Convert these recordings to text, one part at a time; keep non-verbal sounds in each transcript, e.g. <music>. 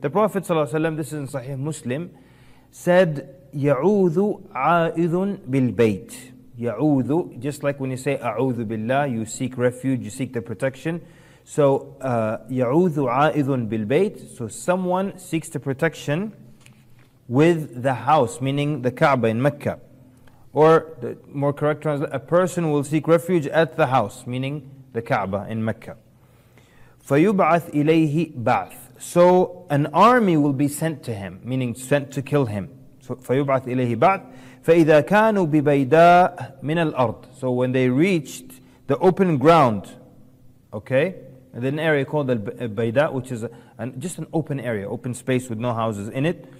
The Prophet ﷺ, this is in Sahih Muslim, said, يعوذ عائذ بالبيت. يعوذ, just like when you say أعوذ بالله, you seek refuge, you seek the protection. So, uh, يعوذ عائذ بالبيت. So someone seeks the protection with the house, meaning the Kaaba in Mecca. Or the more correct translation, a person will seek refuge at the house, meaning the Kaaba in Mecca. فَيُبْعَثْ إِلَيْهِ بَعْث So an army will be sent to him, meaning sent to kill him. So فَيُبْعَثْ إِلَيْهِ بَعْث فَإِذَا كَانُوا بِبَيْدَاء مِنَ الْأَرْضِ So when they reached the open ground, okay, and then an area called the Bayda, which is a, an, just an open area, open space with no houses in it.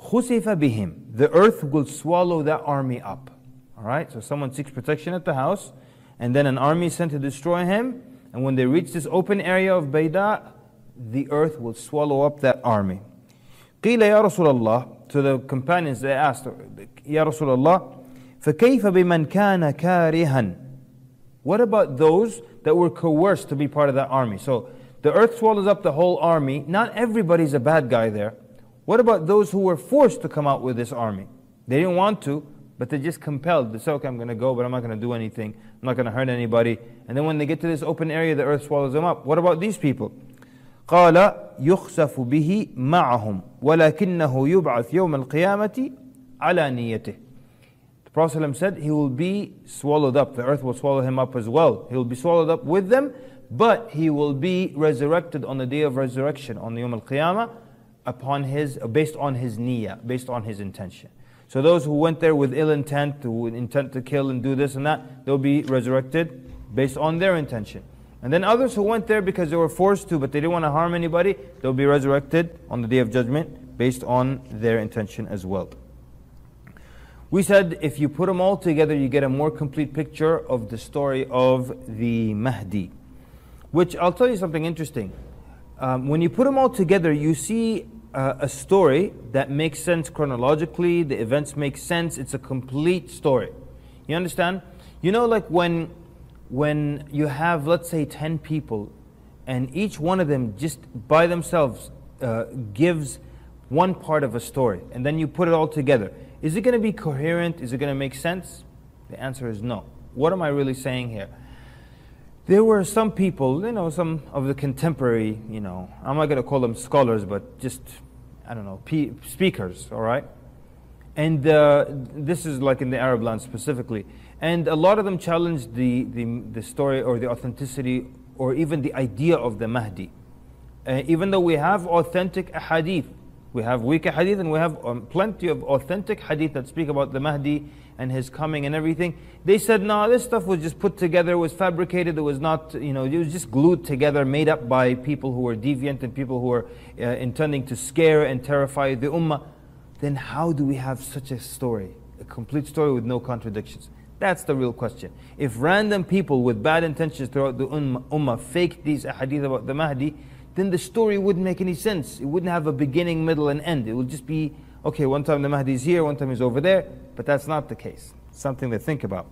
خُسِفَ بِهِمْ The earth will swallow that army up. Alright, so someone seeks protection at the house, and then an army is sent to destroy him, and when they reach this open area of Bayda, the earth will swallow up that army. قيل يا رسول الله To the companions they asked, يا رسول الله فكيف بمن كان كارها What about those that were coerced to be part of that army? So the earth swallows up the whole army. Not everybody's a bad guy there. What about those who were forced to come out with this army? They didn't want to, but they're just compelled. They say, okay, I'm going to go, but I'm not going to do anything. I'm not going to hurt anybody. And then when they get to this open area, the earth swallows them up. What about these people? قال يخسف به معهم ولكنه يبعث يوم القيامة على نيته The Prophet said he will be swallowed up. The earth will swallow him up as well. He will be swallowed up with them, but he will be resurrected on the day of resurrection, on the Yom al-Qiyamah, upon his, based on his niyyah, based on his intention. So those who went there with ill intent, who intent to kill and do this and that, they'll be resurrected based on their intention. And then others who went there because they were forced to, but they didn't want to harm anybody, they'll be resurrected on the day of judgment based on their intention as well. We said if you put them all together, you get a more complete picture of the story of the Mahdi. Which I'll tell you something interesting. Um, when you put them all together, you see uh, a story that makes sense chronologically, the events make sense, it's a complete story. You understand? You know, like when, when you have, let's say, 10 people, and each one of them just by themselves uh, gives one part of a story, and then you put it all together. Is it going to be coherent? Is it going to make sense? The answer is no. What am I really saying here? There were some people, you know, some of the contemporary, you know, I'm not going to call them scholars, but just I don't know, speakers, all right? And uh, this is like in the Arab land specifically. And a lot of them challenged the, the, the story or the authenticity or even the idea of the Mahdi. Uh, even though we have authentic hadith, we have weak hadith and we have um, plenty of authentic hadith that speak about the Mahdi and his coming and everything. They said, no, this stuff was just put together, was fabricated, it was not, you know, it was just glued together, made up by people who were deviant and people who were uh, intending to scare and terrify the ummah. Then how do we have such a story? A complete story with no contradictions. That's the real question. If random people with bad intentions throughout the ummah, ummah faked these hadith about the Mahdi, then the story wouldn't make any sense. It wouldn't have a beginning, middle, and end. It would just be, okay, one time the Mahdi is here, one time he's over there. But that's not the case. Something to think about.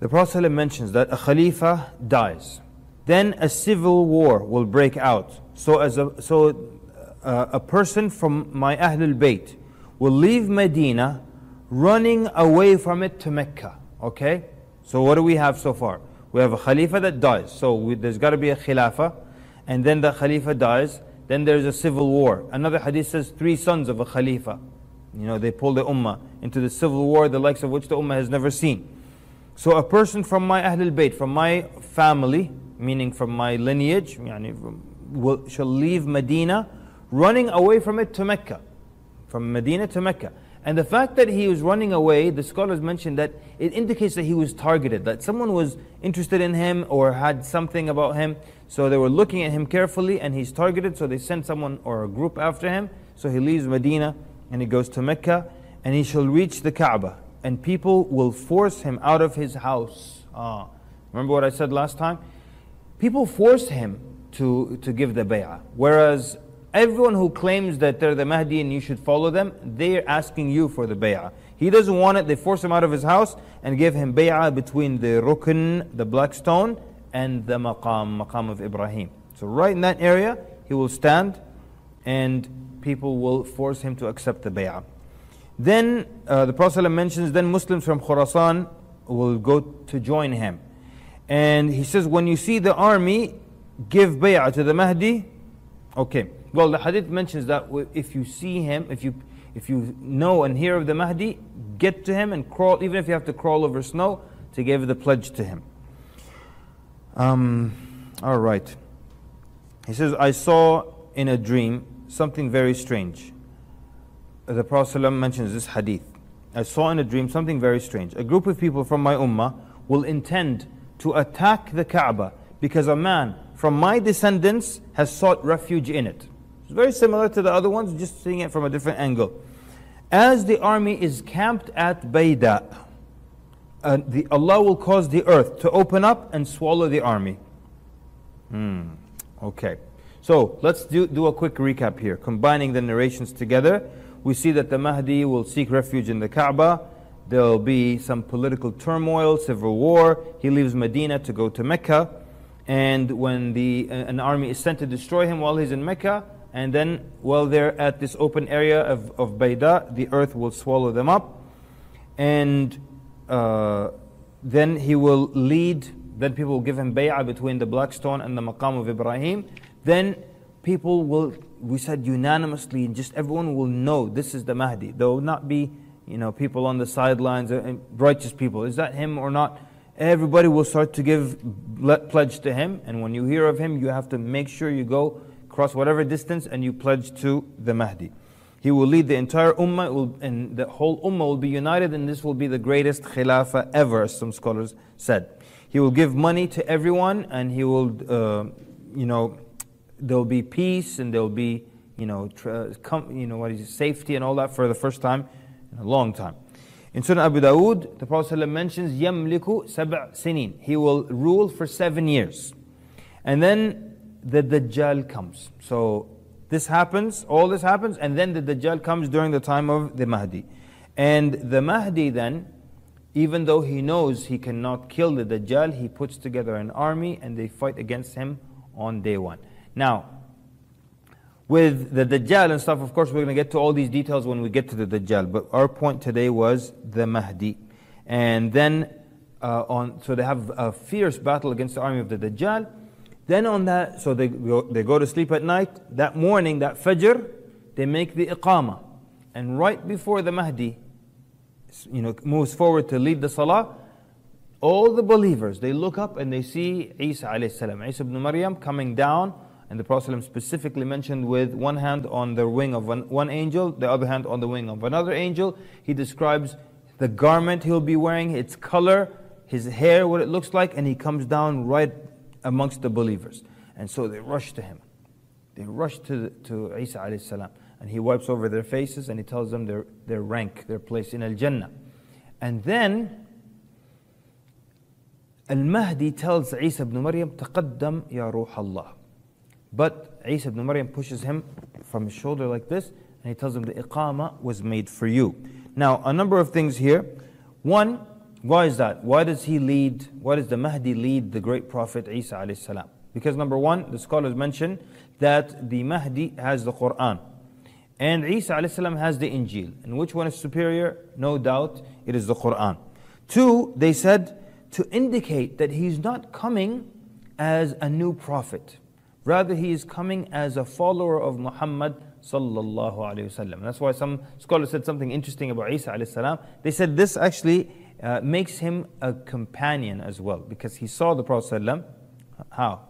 The Prophet mentions that a Khalifa dies. Then a civil war will break out. So, as a, so uh, a person from my Ahlul Bayt will leave Medina running away from it to Mecca. Okay? So what do we have so far? We have a Khalifa that dies. So we, there's got to be a Khilafah. And then the Khalifa dies. Then there's a civil war. Another hadith says three sons of a Khalifa. You know, they pull the Ummah into the civil war, the likes of which the Ummah has never seen. So a person from my Ahlul Bayt, from my family, meaning from my lineage, yani will, shall leave Medina, running away from it to Mecca. From Medina to Mecca. And the fact that he was running away, the scholars mentioned that it indicates that he was targeted, that someone was interested in him or had something about him. So they were looking at him carefully and he's targeted, so they sent someone or a group after him. So he leaves Medina and he goes to Mecca and he shall reach the Kaaba and people will force him out of his house. Ah, remember what I said last time? People force him to, to give the bay'ah. Whereas everyone who claims that they're the Mahdi and you should follow them, they're asking you for the bay'ah. He doesn't want it, they force him out of his house and give him bay'ah between the rukn, the black stone, and the maqam, maqam of Ibrahim. So right in that area, he will stand and people will force him to accept the bay'ah. Then uh, the Prophet mentions, then Muslims from Khurasan will go to join him. And he says, when you see the army, give bay'ah to the Mahdi. Okay. Well, the hadith mentions that if you see him, if you if you know and hear of the Mahdi, get to him and crawl, even if you have to crawl over snow, to give the pledge to him. Um, all right. He says, I saw in a dream something very strange. The Prophet ﷺ mentions this hadith. I saw in a dream something very strange. A group of people from my ummah will intend to attack the Kaaba because a man from my descendants has sought refuge in it. Very similar to the other ones, just seeing it from a different angle. As the army is camped at Bayda, uh, the, Allah will cause the earth to open up and swallow the army. Hmm. Okay. So let's do, do a quick recap here. Combining the narrations together, we see that the Mahdi will seek refuge in the Kaaba. There'll be some political turmoil, civil war. He leaves Medina to go to Mecca. And when the, uh, an army is sent to destroy him while he's in Mecca, and then while they're at this open area of, of Bayda, the earth will swallow them up. And uh, then he will lead, then people will give him bay'ah between the black stone and the maqam of Ibrahim then people will, we said unanimously, just everyone will know this is the Mahdi. There will not be, you know, people on the sidelines, and righteous people. Is that him or not? Everybody will start to give pledge to him, and when you hear of him, you have to make sure you go cross whatever distance and you pledge to the Mahdi. He will lead the entire ummah will, and the whole ummah will be united and this will be the greatest khilafah ever, as some scholars said. He will give money to everyone and he will, uh, you know, there'll be peace and there'll be, you know, you know what is it, safety and all that for the first time in a long time. In Sunan Abu Dawood, the Prophet mentions يَمْلِكُ سَبْعْ sinin. He will rule for seven years. And then the Dajjal comes. So this happens, all this happens, and then the Dajjal comes during the time of the Mahdi. And the Mahdi then, even though he knows he cannot kill the Dajjal, he puts together an army and they fight against him on day one. Now, with the Dajjal and stuff, of course, we're going to get to all these details when we get to the Dajjal. But our point today was the Mahdi. And then, uh, on, so they have a fierce battle against the army of the Dajjal. Then on that, so they go, they go to sleep at night. That morning, that Fajr, they make the Iqamah. And right before the Mahdi, you know, moves forward to lead the Salah, all the believers, they look up and they see Isa alayhi salam, Isa ibn Maryam coming down and the Prophet specifically mentioned with one hand on the wing of one, one angel, the other hand on the wing of another angel. He describes the garment he'll be wearing, its color, his hair, what it looks like, and he comes down right amongst the believers. And so they rush to him. They rush to, to Isa alayhi salam. And he wipes over their faces and he tells them their, their rank, their place in Al Jannah. And then Al Mahdi tells Isa ibn Maryam, Taqaddam ya Ruh Allah. But Isa ibn Maryam pushes him from his shoulder like this and he tells him the Iqama was made for you. Now, a number of things here. One, why is that? Why does he lead, why does the Mahdi lead the great Prophet Isa alayhi salam? Because number one, the scholars mention that the Mahdi has the Quran. And Isa salam has the Injil. And which one is superior? No doubt it is the Quran. Two, they said to indicate that he's not coming as a new prophet. Rather, he is coming as a follower of Muhammad sallallahu alayhi wasallam. That's why some scholars said something interesting about Isa alayhi salam. They said this actually uh, makes him a companion as well because he saw the Prophet sallam. How?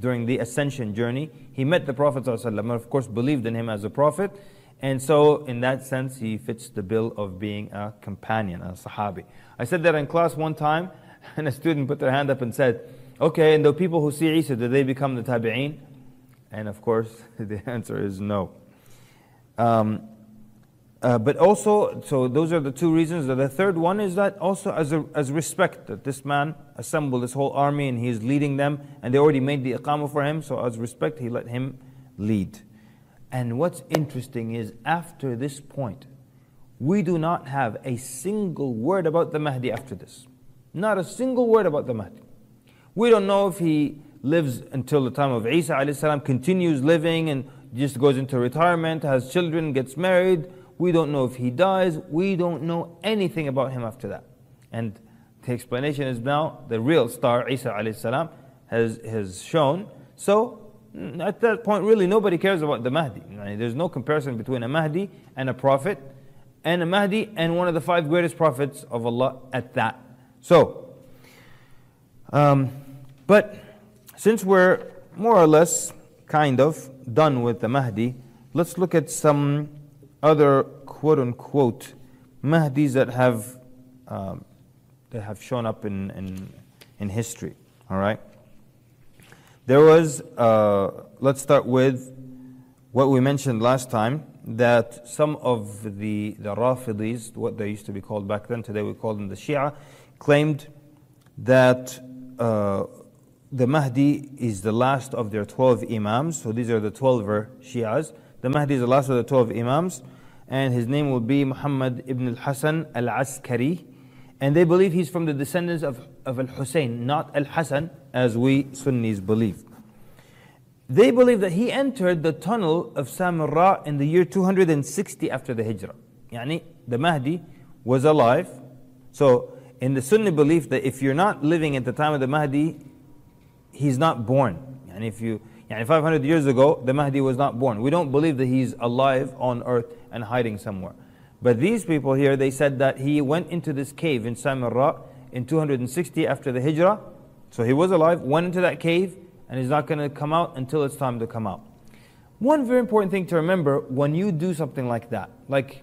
During the ascension journey, he met the Prophet sallam and of course believed in him as a prophet. And so, in that sense, he fits the bill of being a companion, a sahabi. I said that in class one time, <laughs> and a student put their hand up and said, Okay, and the people who see Isa, do they become the tabi'een? And of course, <laughs> the answer is no. Um, uh, but also, so those are the two reasons. The third one is that also as, a, as respect that this man assembled this whole army and he is leading them, and they already made the iqamah for him. So as respect, he let him lead. And what's interesting is after this point, we do not have a single word about the Mahdi after this. Not a single word about the Mahdi. We don't know if he lives until the time of Isa continues living and just goes into retirement, has children, gets married. We don't know if he dies. We don't know anything about him after that. And the explanation is now the real star, Isa alayhi salam, has, has shown. So mm, at that point, really, nobody cares about the Mahdi. There's no comparison between a Mahdi and a prophet, and a Mahdi and one of the five greatest prophets of Allah at that. So, um, but since we're more or less kind of done with the Mahdi, let's look at some other quote unquote Mahdis that have um, that have shown up in, in, in history. All right. There was, uh, let's start with what we mentioned last time that some of the, the Rafidis, what they used to be called back then, today we call them the Shia, claimed that uh, the Mahdi is the last of their 12 Imams. So these are the 12 Shias. The Mahdi is the last of the 12 Imams, and his name will be Muhammad ibn al Hasan al Askari. And they believe he's from the descendants of, of Al Hussein, not al Hassan, as we Sunnis believe. They believe that he entered the tunnel of Samarra in the year 260 after the Hijrah. Yani the Mahdi was alive. So, in the Sunni belief that if you're not living at the time of the Mahdi, he's not born. And if you, Yani 500 years ago, the Mahdi was not born. We don't believe that he's alive on earth and hiding somewhere. But these people here, they said that he went into this cave in Samarra in 260 after the Hijrah. So he was alive, went into that cave, and he's not going to come out until it's time to come out. One very important thing to remember when you do something like that, like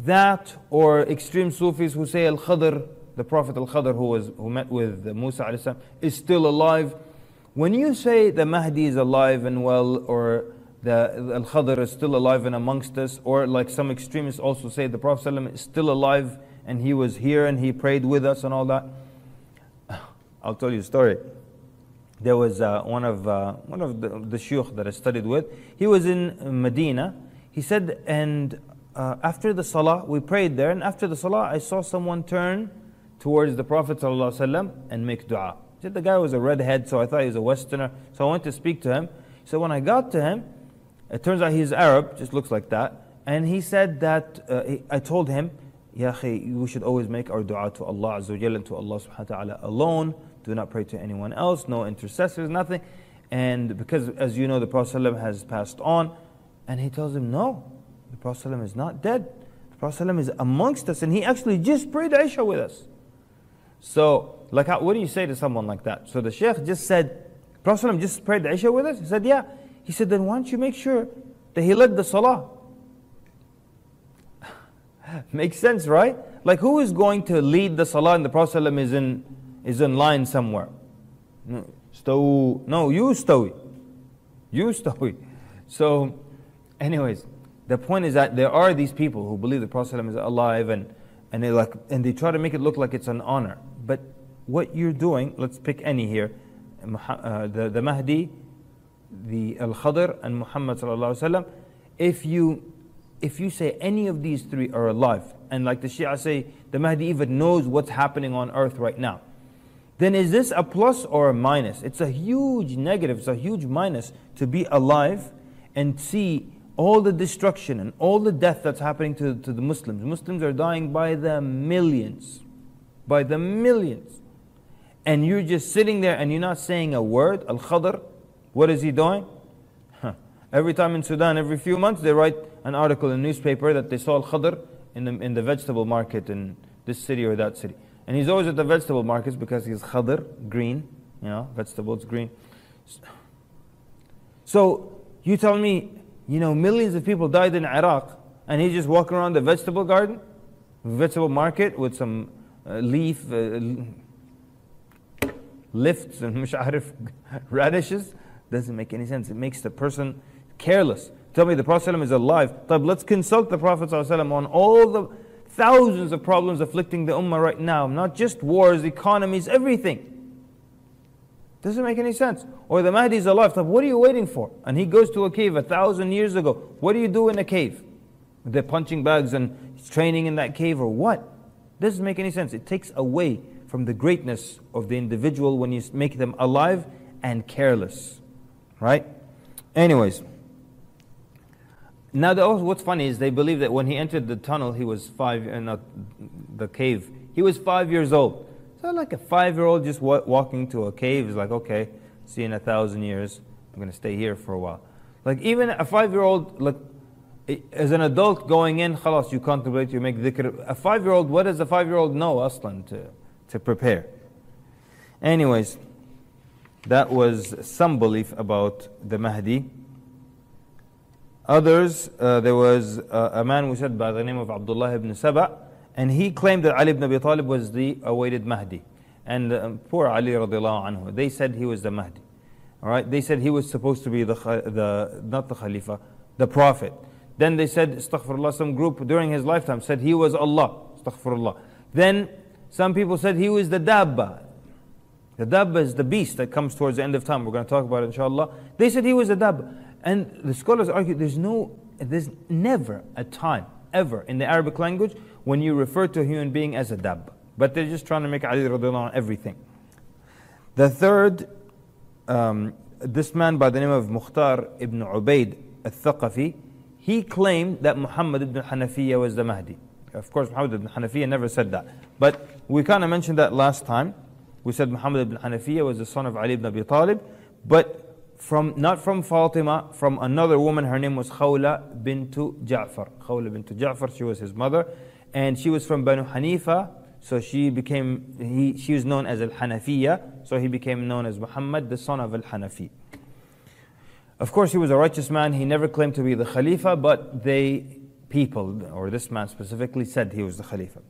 that or extreme Sufis who say Al Khadr, the Prophet Al Khadr who, was, who met with Musa, is still alive when you say the Mahdi is alive and well, or the Al Khadr is still alive and amongst us, or like some extremists also say the Prophet ﷺ is still alive and he was here and he prayed with us and all that. <sighs> I'll tell you a story. There was uh, one of uh, one of the, the that I studied with. He was in Medina. He said, and uh, after the salah, we prayed there, and after the salah, I saw someone turn towards the Prophet ﷺ and make dua said the guy was a redhead, so I thought he was a Westerner. So I went to speak to him. So when I got to him, it turns out he's Arab, just looks like that. And he said that uh, he, I told him, Ya we should always make our dua to Allah Azza wa and to Allah subhanahu wa ta'ala alone. Do not pray to anyone else, no intercessors, nothing. And because, as you know, the Prophet has passed on, and he tells him, No, the Prophet is not dead. The Prophet is amongst us, and he actually just prayed Isha with us. So like, how, what do you say to someone like that? So the Sheikh just said, Prophet just prayed the Isha with us? He said, yeah. He said, then why don't you make sure that he led the Salah? <laughs> Makes sense, right? Like, who is going to lead the Salah and the Prophet is in, is in line somewhere? Stow. No, you stow. You stow. <laughs> So, anyways, the point is that there are these people who believe the Prophet is alive and, and, they like, and they try to make it look like it's an honor. What you're doing, let's pick any here, uh, the, the Mahdi, the Al Khadr, and Muhammad sallallahu if you if you say any of these three are alive, and like the Shia say, the Mahdi even knows what's happening on earth right now, then is this a plus or a minus? It's a huge negative, it's a huge minus to be alive and see all the destruction and all the death that's happening to, to the Muslims. Muslims are dying by the millions by the millions. And you're just sitting there and you're not saying a word. Al Khadr, what is he doing? Every time in Sudan, every few months, they write an article in a newspaper that they saw Al Khadr in the, in the vegetable market in this city or that city. And he's always at the vegetable markets because he's Khadr, green, you know, vegetables, green. So you tell me, you know, millions of people died in Iraq and he's just walking around the vegetable garden, vegetable market with some uh, leaf uh, lifts and <laughs> musharif radishes. Doesn't make any sense. It makes the person careless. Tell me the Prophet ﷺ is alive. Let's consult the Prophet ﷺ on all the thousands of problems afflicting the Ummah right now, not just wars, economies, everything. Doesn't make any sense. Or the Mahdi is alive. What are you waiting for? And he goes to a cave a thousand years ago. What do you do in a cave? They're punching bags and training in that cave or what? Doesn't make any sense. It takes away from the greatness of the individual when you make them alive and careless. Right? Anyways, Now, the, what's funny is they believe that when he entered the tunnel, he was five, uh, not the cave, he was five years old. So, like a five year old just wa- walking to a cave is like, okay, see in a thousand years. I'm going to stay here for a while. Like, even a five year old, like, as an adult going in, khalas, you contemplate, you make dhikr. A five year old, what does a five year old know, aslan, to, to prepare? Anyways, that was some belief about the Mahdi. Others, uh, there was uh, a man who said by the name of Abdullah ibn Saba, and he claimed that Ali ibn Abi Talib was the awaited Mahdi. And um, poor Ali radiallahu anhu, they said he was the Mahdi. All right, they said he was supposed to be the, the not the Khalifa, the Prophet. Then they said, astaghfirullah, some group during his lifetime said he was Allah, astaghfirullah. Then some people said he was the Dabba. The Dabba is the beast that comes towards the end of time. We're going to talk about it inshallah. They said he was a Dabba. And the scholars argue there's no, there's never a time, ever, in the Arabic language when you refer to a human being as a dab. But they're just trying to make Ali radiallahu everything. The third, um, this man by the name of Mukhtar ibn Ubaid al-Thaqafi, he claimed that Muhammad ibn Hanafiya was the Mahdi. Of course, Muhammad ibn Hanafiya never said that. But we kind of mentioned that last time. We said Muhammad ibn Hanafiya was the son of Ali ibn Abi Talib. But from not from Fatima, from another woman. Her name was Khawla bint Ja'far. Khawla bint Ja'far, she was his mother. And she was from Banu Hanifa, so she became, he, she was known as Al Hanafiya, so he became known as Muhammad, the son of Al Hanafi. Of course, he was a righteous man. He never claimed to be the Khalifa, but they, people, or this man specifically, said he was the Khalifa.